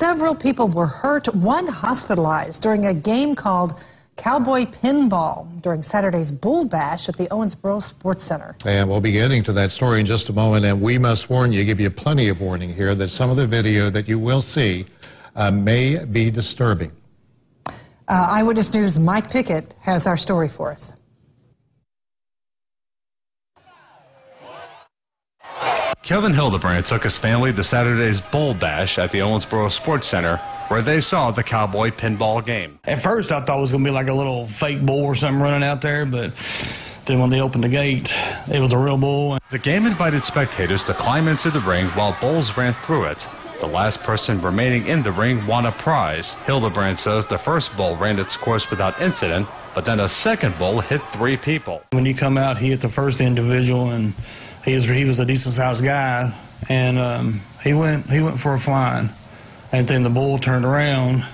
Several people were hurt, one hospitalized during a game called Cowboy Pinball during Saturday's Bull Bash at the Owensboro Sports Center. And we'll be getting to that story in just a moment. And we must warn you, give you plenty of warning here, that some of the video that you will see uh, may be disturbing. Uh, Eyewitness News' Mike Pickett has our story for us. Kevin Hildebrand took his family to Saturday's Bull Bash at the Owensboro Sports Center, where they saw the Cowboy pinball game. At first, I thought it was going to be like a little fake bull or something running out there, but then when they opened the gate, it was a real bull. The game invited spectators to climb into the ring while bulls ran through it. The last person remaining in the ring won a prize. Hildebrand says the first bull ran its course without incident, but then a second bull hit three people. When you come out, he hit the first individual, and he was he was a decent sized guy, and um, he went he went for a flying, and then the bull turned around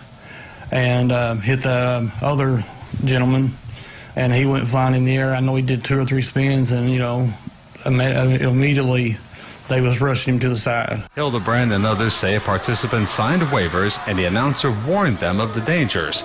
and um, hit the other gentleman, and he went flying in the air. I know he did two or three spins, and you know, immediately they was rushing him to the side. Hildebrand and others say participants signed waivers, and the announcer warned them of the dangers.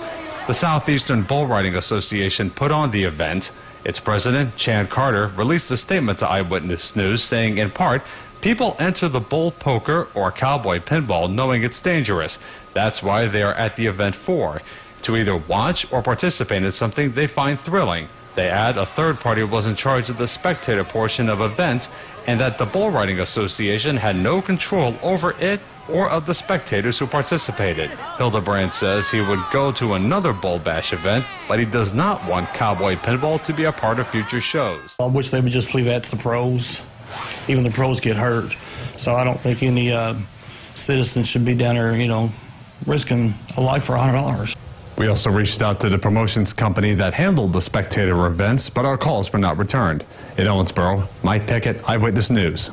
The Southeastern Bull Riding Association put on the event. Its president, Chan Carter, released a statement to Eyewitness News saying, in part, people enter the bull poker or cowboy pinball knowing it's dangerous. That's why they are at the event for, to either watch or participate in something they find thrilling. They add a third party was in charge of the spectator portion of event and that the Bull Riding Association had no control over it or of the spectators who participated. Hildebrand says he would go to another Bull Bash event, but he does not want Cowboy Pinball to be a part of future shows. I wish they would just leave that to the pros. Even the pros get hurt. So I don't think any uh, citizen should be down there, you know, risking a life for $100. We also reached out to the promotions company that handled the spectator events, but our calls were not returned. In Owensboro, Mike Pickett, Eyewitness News.